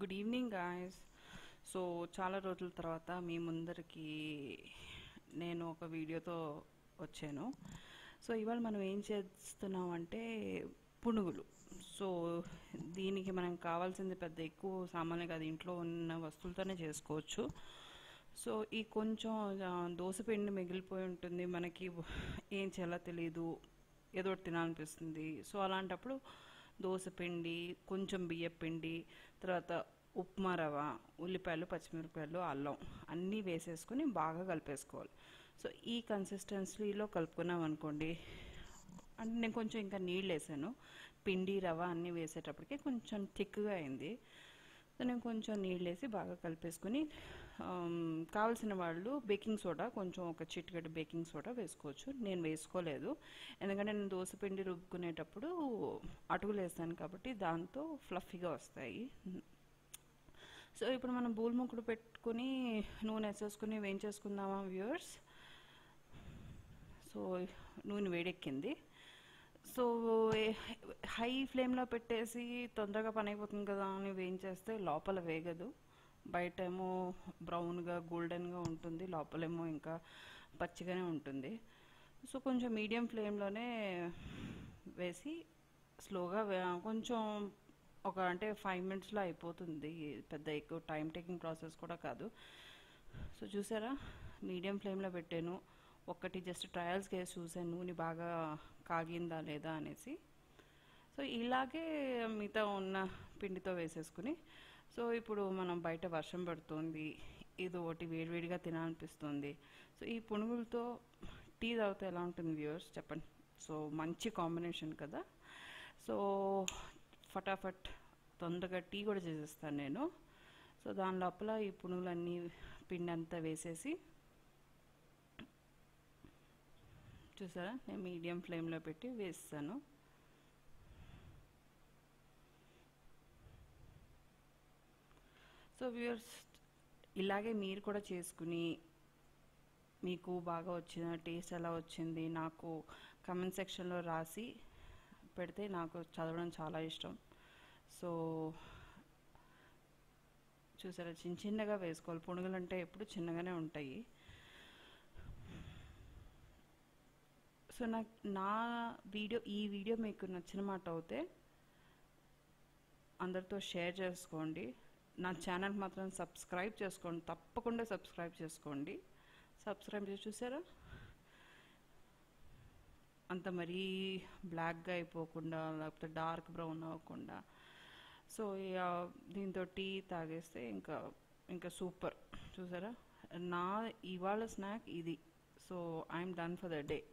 Good evening guys so చాలా రోజుల తర్వాత మీ ముందరికి నేను ఒక వీడియోతో వచ్చాను. సో ఇవాళ మనం ఏం చేస్తున్నాం అంటే పునుగులు. సో దీనికి మనం కావాల్సింది పెద్ద ఎక్కువ సామాన్లు కాదు ఇంట్లో ఉన్న వస్తువులతోనే చేసుకోవచ్చు. సో ఈ కొంచెం దోశపిండి మిగిలిపోయి ఉంటుంది. మనకి ఏం చేయాలో తెలియదు ఏదో ఒకటి తినాలనిపిస్తుంది. సో అలాంటప్పుడు దోసపిండి కొంచెం బియ్యపిండి తర్వాత ఉప్మా రవ్వ ఉల్లిపాయలు పచ్చిమిరపకాయలు అల్లం అన్నీ వేసేసుకొని బాగా కలిపేసుకోవాలి. సో ఈ కన్సిస్టెన్సీలో కలుపుకున్నాం అనుకోండి అంటే నేను కొంచెం ఇంకా నీళ్ళు వేసాను. పిండి రవ్వ అన్నీ వేసేటప్పటికి కొంచెం థిక్గా అయింది. సో నేను కొంచెం నీళ్ళు వేసి బాగా కలిపేసుకుని కావలసిన వాళ్ళు బేకింగ్ సోడా కొంచెం ఒక చిట్టుగడ్డ బేకింగ్ సోడా వేసుకోవచ్చు. నేను వేసుకోలేదు. ఎందుకంటే నేను దోసపిండి రుబ్బుకునేటప్పుడు అటుకులు వేస్తాను కాబట్టి దాంతో ఫ్లఫీగా వస్తాయి. సో ఇప్పుడు మనం బూల్ ముక్కుడు పెట్టుకుని నూనె వేసేసుకుని వేయించేసుకుందామా వ్యూవర్స్? సో నూనె వేడెక్కింది. సో హై ఫ్లేమ్లో పెట్టేసి తొందరగా పని అయిపోతుంది కదా అని వేయించేస్తే లోపల వేగదు. బయట ఏమో బ్రౌన్గా గోల్డెన్గా ఉంటుంది. లోపలేమో ఇంకా పచ్చిగానే ఉంటుంది. సో కొంచెం మీడియం ఫ్లేమ్లోనే వేసి స్లోగా కొంచెం ఒక అంటే ఫైవ్ మినిట్స్లో అయిపోతుంది. పెద్ద ఎక్కువ టైం టేకింగ్ ప్రాసెస్ కూడా కాదు. సో చూసారా? మీడియం ఫ్లేమ్లో పెట్టాను. ఒక్కటి జస్ట్ ట్రయల్స్కి వేసి చూసాను. నూనె బాగా కాగిందా లేదా అనేసి. సో ఇలాగే మిగతా ఉన్న పిండితో వేసేసుకుని సో ఇప్పుడు మనం బయట వర్షం పడుతుంది ఇది ఒకటి వేడివేడిగా తినాలనిపిస్తుంది. సో ఈ పునుగులతో టీ తాగితే ఎలా ఉంటుంది వ్యూవర్స్? చెప్పండి. సో మంచి కాంబినేషన్ కదా. సో ఫటాఫట్ తొందరగా టీ కూడా చేసేస్తాను నేను. సో దాని లోపల ఈ పునుగులన్నీ పిండి అంతా వేసేసి చూసారా? నేను మీడియం ఫ్లేమ్లో పెట్టి వేస్తాను సో వ్యూర్స్ ఇలాగే మీరు కూడా చేసుకుని మీకు బాగా వచ్చిన టేస్ట్ ఎలా వచ్చింది నాకు కమెంట్ సెక్షన్లో రాసి పెడితే నాకు చదవడం చాలా ఇష్టం. సో చూసారా చిన్న చిన్నగా వేసుకోవాలి. పునుగులు అంటే ఎప్పుడు చిన్నగానే ఉంటాయి. సో నాకు నా వీడియో ఈ వీడియో మీకు నచ్చిన మాట అవుతే అందరితో షేర్ చేసుకోండి. నా ఛానల్ మాత్రం సబ్స్క్రైబ్ చేసుకోండి. తప్పకుండా సబ్స్క్రైబ్ చేసుకోండి. సబ్స్క్రైబ్ చేసి చూసారా? అంత మరీ బ్లాక్గా అయిపోకుండా లేకపోతే డార్క్ బ్రౌన్ అవ్వకుండా. సో ఇక దీంతో టీ తాగేస్తే ఇంకా ఇంకా సూపర్ చూసారా? నా ఇవాళ స్నాక్ ఇది. So I'm done for the day